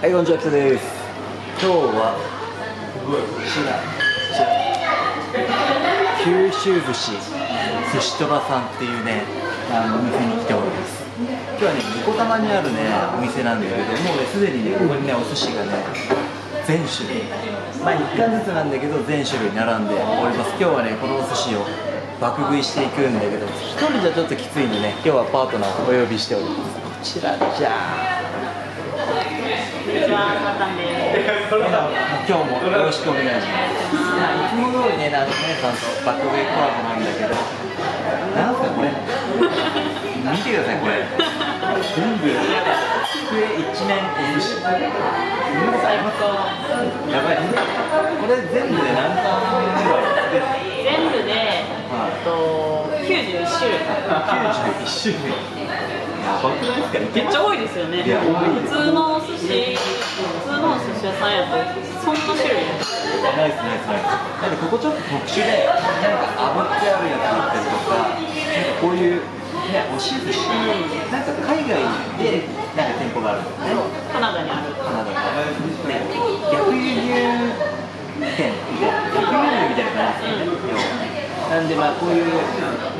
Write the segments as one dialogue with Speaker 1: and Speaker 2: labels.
Speaker 1: はい、こんにちは、北です。今日は、こちら、九州寿司、寿司虎さんっていうね、あのお店に来ております。今日はね、ニコタマにあるね、お店なんだけど、もうね、すでにね、ここにね、お寿司がね、全種類、まあ、1貫ずつなんだけど、全種類並んでおります。今日はね、このお寿司を爆食いしていくんだけど、一人じゃちょっときついんでね、今日はパートナーをお呼びしております。こちらじゃあ。
Speaker 2: ちは、またんです。
Speaker 1: 今日もよろしくお願いします。いつも通りね、なんか姉さんと爆食いコラボなんだけど、なんすかこれ。見てください、これ。全部、机一面お寿司。見たことありますやばい。これ全部で何貫ぐらいで
Speaker 2: 全部で、えっと、91種類。
Speaker 1: 91種類。やばくないですか
Speaker 2: めっちゃ多いですよね。
Speaker 1: いや多い
Speaker 2: 普通のお寿司、普通のお寿司屋さんやと、そんな種類。
Speaker 1: ナイスナイスナイスなんでここちょっと特殊でなんか炙ってあるやつだったりとかなんかこういうね押し寿司なんか海外でなんか店舗があるんですね。
Speaker 2: カナダにある。
Speaker 1: カナダのね逆輸入店逆輸入みたいな感じですよね。要は。なんでまあこういう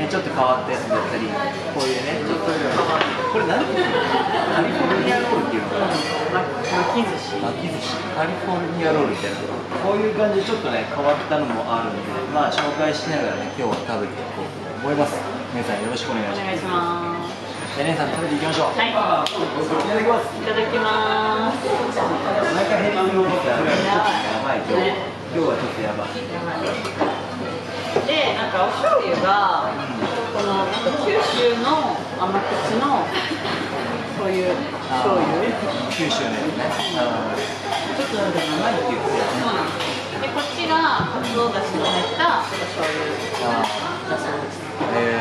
Speaker 1: ねちょっと変わったやつだったりこういうねちょっとこれ何ていうのカリフォルニアロールっていうのかな。
Speaker 2: 巻き寿司。
Speaker 1: 巻き寿司カリフォルニアロールみたいな。こういう感じでちょっとね変わったのもあるんでまあ紹介しながらね今日は食べていこうと思います。皆さんよろしくお願いします。
Speaker 2: お願いします。
Speaker 1: じゃあ姉さん食べていきましょう。
Speaker 2: はい。い
Speaker 1: いただきます。
Speaker 2: ただきます。
Speaker 1: お腹減りそうですからねちょっとやばい今日。今日はちょっとやばい。
Speaker 2: で、なんかお醤油が、この九州の甘口の。そういう醤油。
Speaker 1: 九州のやつねちょっとなんか生いって言ってたよね
Speaker 2: でこっちがかつおだしの入ったお醤油
Speaker 1: あ
Speaker 2: だそうです
Speaker 1: ーえ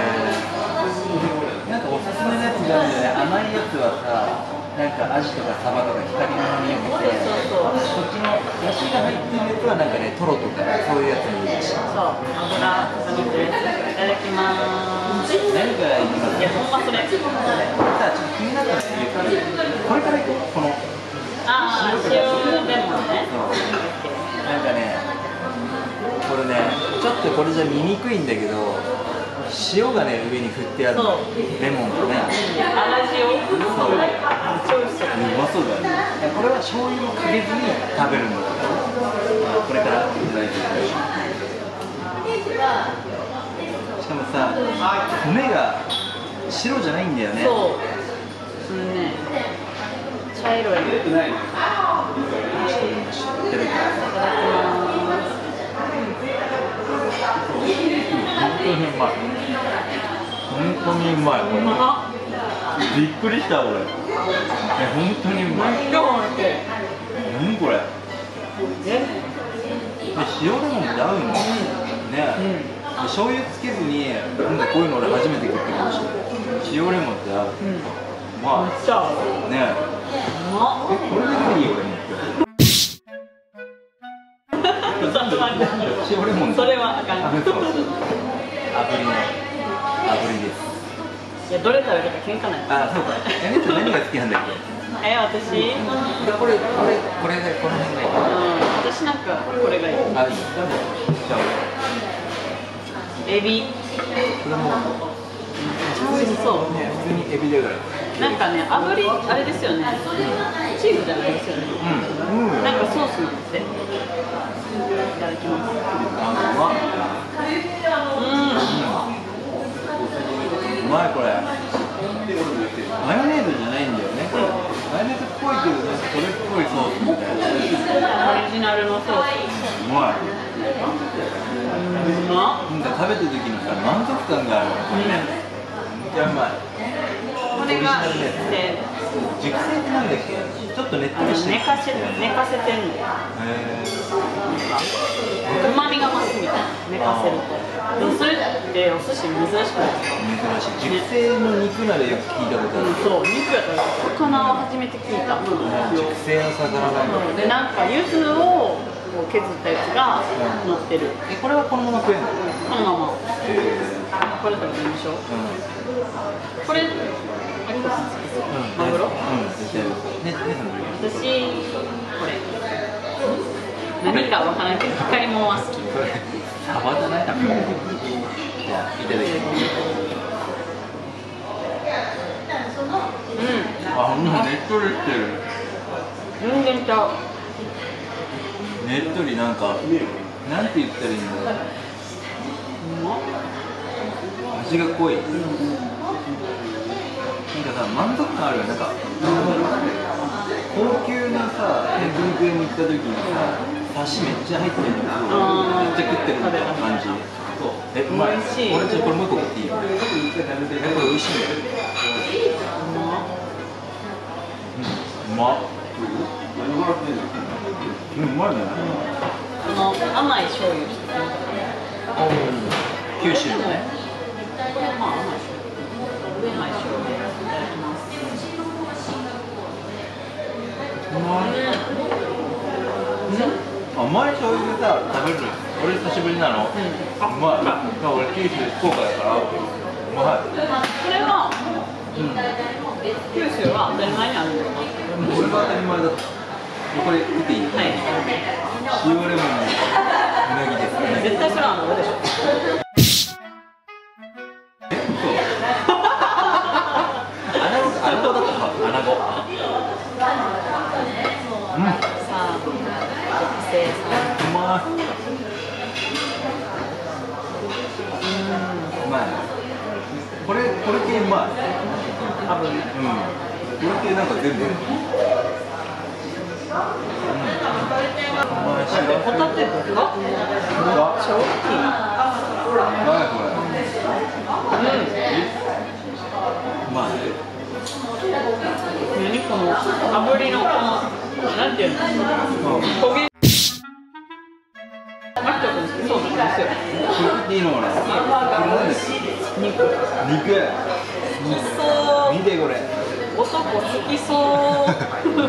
Speaker 1: ー、なんかおすすめのやつがあるんだよね甘いやつはさなんかアジとかサバとか光り物によくて
Speaker 2: そうそう
Speaker 1: こっちのヤシが入ってるやつはなんかねトロとかそうい。うやつに
Speaker 2: そう油かけてるやつい。ただきます
Speaker 1: 何からい。きます
Speaker 2: い。やほんまそれ
Speaker 1: さあちょっと気になったんですけどこれからい。こうこの
Speaker 2: ああ塩レモンね
Speaker 1: なんかねこれねちょっとこれじゃ見にくい。んだけど塩がね上に振ってあるレモンとね
Speaker 2: 粗塩そうう
Speaker 1: うまそう。だよねこれは醤油をかけずに食べるん。だからこれからいただいてみましかもさ米が白じゃないん。だよね
Speaker 2: そううん。ね茶色いいただき
Speaker 1: いただきます本当にうまい本当にうまいこれ
Speaker 2: ます
Speaker 1: びっくりした俺え本当にうまい。
Speaker 2: めっちゃ美味しい
Speaker 1: 何これ塩レモンって合うの？ねえ、醤油つけずになんかこういうの俺初めて食ってかもしれない塩レモンって合う。
Speaker 2: うん。めっ
Speaker 1: うま
Speaker 2: ちゃ合う。
Speaker 1: いねこれでいい俺。も 塩レモン。
Speaker 2: それはあかん。
Speaker 1: 炙りの。炙り
Speaker 2: いやどれ食べるか喧嘩ない
Speaker 1: あそうか。え姉ちゃん何が好きなんだっけ？
Speaker 2: え私。うん
Speaker 1: これこれこれがこの辺がいい。
Speaker 2: 私なんかこれがいい。
Speaker 1: あいい。じゃあ。
Speaker 2: エビ。
Speaker 1: これも
Speaker 2: 美味しそう。
Speaker 1: ね普通にエビだから
Speaker 2: なんかね炙りあれですよね。チーズじゃないですよね。
Speaker 1: うん。うん。
Speaker 2: なんかソースなんですいただきます。
Speaker 1: あうまっ
Speaker 2: う
Speaker 1: うまいこれ。マヨネーズじゃないんだよねマヨネーズっぽいけどなんかそれっぽい。ソースみたいなん
Speaker 2: オリジナルのソース。
Speaker 1: うまい
Speaker 2: うまっ
Speaker 1: なんか食べた時にさ満足感がある。これねめっちゃうまい
Speaker 2: これが
Speaker 1: 熟成ってなんだっけちょっと
Speaker 2: 寝かせ寝かせてんの。
Speaker 1: へ
Speaker 2: うまみが増すみたいな。寝かせるとでもそれってお寿司珍しくない。ですか
Speaker 1: 珍しい。熟成の肉ならよく聞いたことある
Speaker 2: うんそう。肉やったら。魚は初めて聞いた。
Speaker 1: 熟成の魚なんだ
Speaker 2: でなんか柚子をこう削ったやつが乗ってる。
Speaker 1: えこれはこのまま食えるの？
Speaker 2: このまま
Speaker 1: へ
Speaker 2: これ食べてみましょう。
Speaker 1: うん。
Speaker 2: これマグロ
Speaker 1: うん。絶対ねねその
Speaker 2: 私これ。何かわからんけど光り物は好き。
Speaker 1: サバじゃない多分じゃあいただきます
Speaker 2: う
Speaker 1: あほんまね。っとりしてる
Speaker 2: ん全然ちゃう
Speaker 1: ねっとりなんかなんて言ったらいいんだろう。味が濃い。なんかさ満足感あるよなんか高級なさ焼肉屋に行った時にさサシめっちゃ入ってるのめっちゃ食ってるみたいな感じえうまい。
Speaker 2: 美味しい
Speaker 1: 俺ちょっとこれもう一個食っていいえこれ美味しいんだよ
Speaker 2: うまっ
Speaker 1: うまっうん。うまいね
Speaker 2: この甘い醤油
Speaker 1: 九州の。ね
Speaker 2: まあ甘い醤油甘い醤油いただきます
Speaker 1: うまい甘い醤油でさ食べる俺久しぶりなの、うまい俺九州福岡だから。うまい
Speaker 2: これは九州は当たり前にあるんですか
Speaker 1: これが当たり前だった。これ食っていい？
Speaker 2: はい。
Speaker 1: 塩レモンのうなぎでナゴうん
Speaker 2: さあ特製さ
Speaker 1: うまい。うまい。これ、これ系うまい。
Speaker 2: 多分
Speaker 1: うん。これ系なんか全部。
Speaker 2: ホタテとか？
Speaker 1: あ、
Speaker 2: 超大きい
Speaker 1: 何これ？うまい。
Speaker 2: 何この炙りのこのなんていうの
Speaker 1: うん。
Speaker 2: 焦げマキト君そうなんですよ
Speaker 1: いいのかな。これ何ですか。
Speaker 2: 肉好
Speaker 1: 肉。
Speaker 2: きそう
Speaker 1: 見てこれ。
Speaker 2: 男好きそう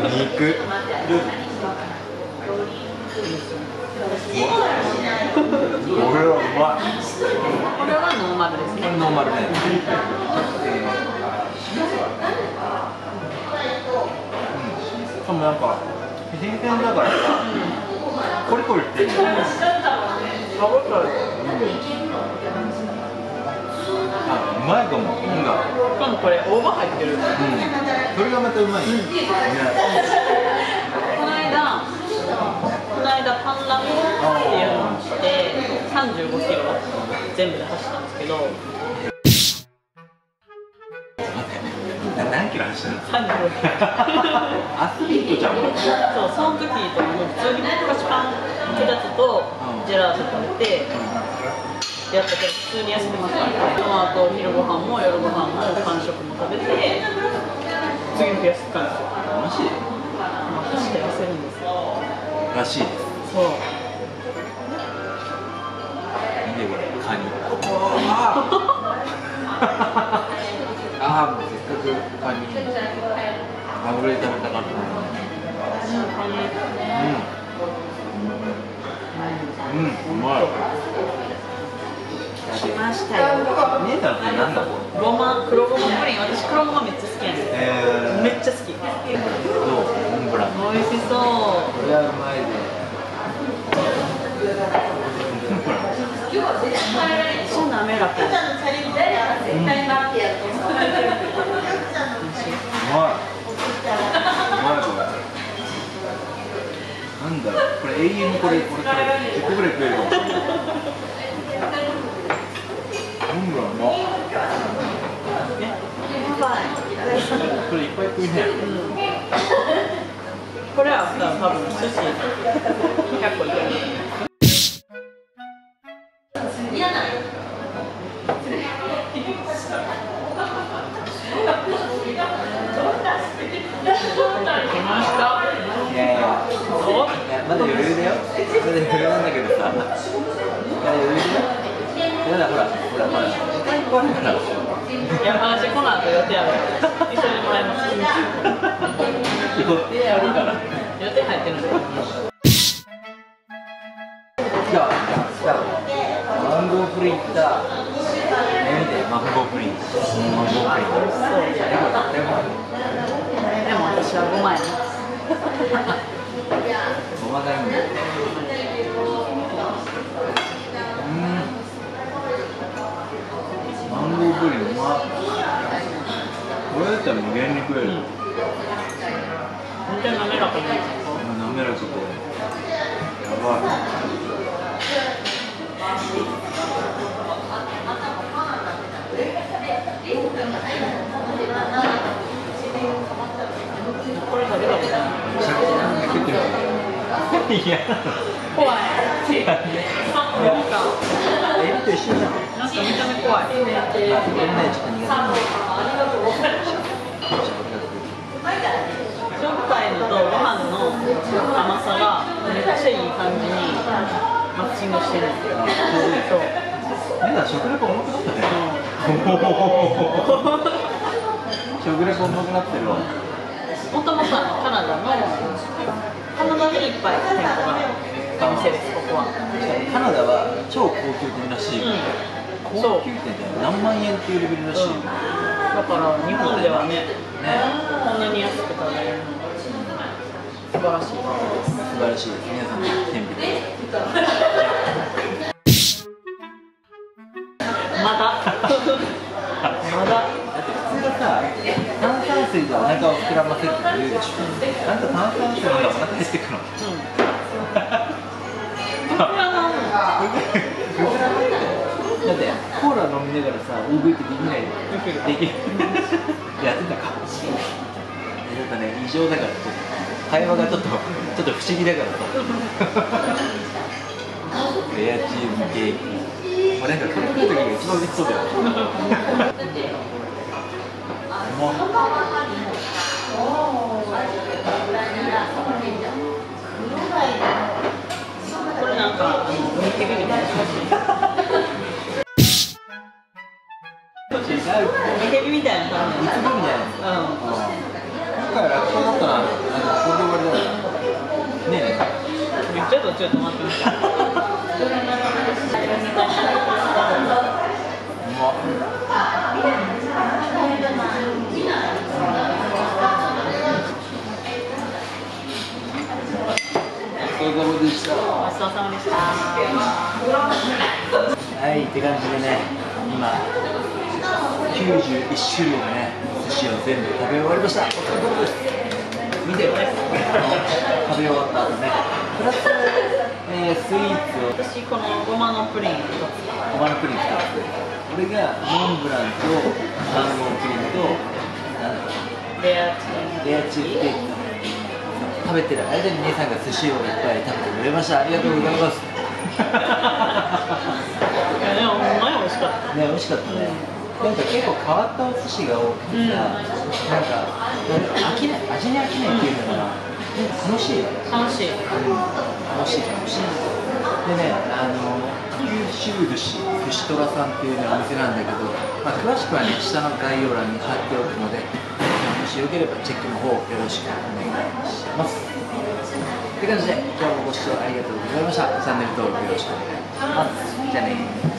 Speaker 1: 肉。これはうまい。
Speaker 2: これはノーマルですね
Speaker 1: ノーマルね。しかもなんか新鮮だからさ、コリコリしてるんだよね。
Speaker 2: 歯ごたえ
Speaker 1: あ、うまいかも。なんか、
Speaker 2: しかもこれ大葉入ってる
Speaker 1: うん。それがまたうまいね。ね
Speaker 2: この間この間パンラムっていうのをして35キロ全部で走ったんですけど
Speaker 1: な何キロ走るの
Speaker 2: ？35キロ
Speaker 1: アスリートじゃん。
Speaker 2: そうその時とかも普通に菓子パン2つとジェラート食べてやったけど普通に休みましたその後昼ご飯も夜ご飯も間食も食べて次の日休んだんです。よ
Speaker 1: マジ？
Speaker 2: まあ走って痩せるんです。よ
Speaker 1: らしいです。
Speaker 2: そう
Speaker 1: 見てこれ、カニ。ああ、もうせっかくカニ。マグロで食べたかった。うん。うん、うん。うまい。
Speaker 2: 来ましたよ
Speaker 1: 姉さん。ってなん。だこれ。
Speaker 2: ごま黒ごまプリン私黒ごまめっちゃ好きやねん。
Speaker 1: えー
Speaker 2: めっちゃ好き
Speaker 1: どう？モンブラン。
Speaker 2: 美味しそう
Speaker 1: これはうまいで。
Speaker 2: そう滑らか
Speaker 1: うまんだろう、これ永遠にこれ、これ、これ、10個ぐらい食えるかもしれない。モンブランうまっ。これいっぱい食いね。
Speaker 2: これあったら多分寿司100個いける来ました
Speaker 1: いやいや。
Speaker 2: お
Speaker 1: いやまだ余裕だよ。まだ余裕なんだけどさ。まだ余裕だよ。やだほら、ほら、ほら。ほら。
Speaker 2: いや私この後予定ある一緒にもらいます
Speaker 1: 予定あるから。
Speaker 2: 予定入ってる
Speaker 1: じゃあ、じゃあ、マンゴープリン行った。ねマンゴープリンマンゴープリン
Speaker 2: でも私は5枚ね
Speaker 1: ごまがいんだようんマンゴープリンうまこれだったら無限に食える、
Speaker 2: うん本当に滑らかに
Speaker 1: 滑らかでやばい
Speaker 2: これ食べたことない。
Speaker 1: いや
Speaker 2: 怖いなんか
Speaker 1: エビと一緒じゃん
Speaker 2: なんか見た目怖い
Speaker 1: あ、これね、ちょっと苦手
Speaker 2: 食パイのとご飯の甘さがめっちゃいい感じにマッチングしてる
Speaker 1: あ
Speaker 2: そう
Speaker 1: みんな食レポ重くなったね。食レポ重くなってるわ。
Speaker 2: もともとカナダのカナダにいっぱい店舗がある店ですここは
Speaker 1: カナダは超高級店らしい。
Speaker 2: うん
Speaker 1: 高級店って何万円っていうレベルらしい。
Speaker 2: うんだから日本ではね
Speaker 1: ね、
Speaker 2: こんなに安く食べれるの素晴らしい
Speaker 1: 素晴らしいです。皆さんも天秤で。
Speaker 2: まだ まだ
Speaker 1: だって普通はさ、炭酸水でお腹を膨らませるって言うでしょ。なんか炭酸水の方がお腹減ってくの。
Speaker 2: うん。
Speaker 1: だってコーラ飲みながらさ、大食いってできない
Speaker 2: できる
Speaker 1: できるやってたかえだってね異常だからちょっと会話がちょっとちょっと不思議だからさレアチーズケーキもうなんかこれ食う時が一番嬉しそうだよまっ
Speaker 2: これなんかあのおにぎりみたいな
Speaker 1: 違う
Speaker 2: おにぎりみたい。な感じ
Speaker 1: いつもみたいな
Speaker 2: う
Speaker 1: 今回楽勝だったななん。かこれで終わりだよねえね
Speaker 2: ん。めっちゃ途中止まってました
Speaker 1: 91種類のね、寿司を全部食べ終わりました。お疲れ様です。見てよ、食べ終わった後ね、プラス、えースイーツを、
Speaker 2: 私このごまのプリン
Speaker 1: ごまのプリン2つ、これがモンブランとマンゴープリンと、
Speaker 2: レアチーズ
Speaker 1: レアチーズケーキ食べてる間に姉さんが寿司をいっぱい食べてくれました。ありがとうございます。
Speaker 2: いやでもほんまに美味しかった
Speaker 1: ね、美味しかったね。なんか結構変わったお寿司が多くてさ、なんか飽きない、味に飽きないっていうのかな、楽しい。
Speaker 2: 楽しい
Speaker 1: 楽しい楽しい。でね、あの九州寿司、寿司トラさんっていう、ね、お店なんだけど、まあ、詳しくはね、下の概要欄に貼っておくので、もしよければチェックの方よろしくお願いします。って感じで、今日もご視聴ありがとうございました。チャンネル登録よろしくお願いします。じゃあね